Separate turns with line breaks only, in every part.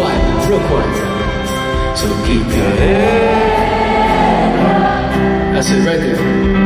quiet, real quiet. So keep your head up. That's it right there.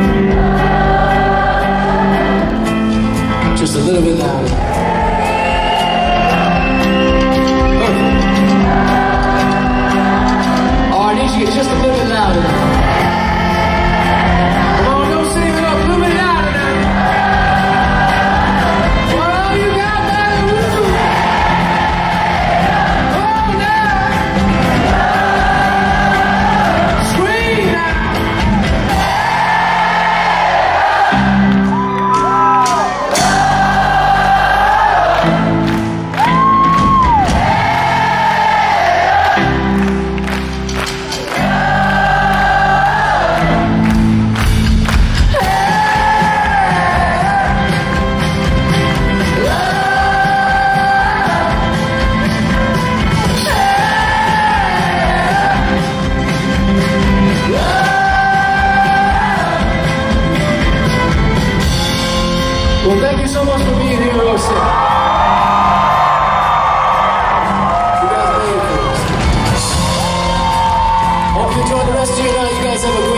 of a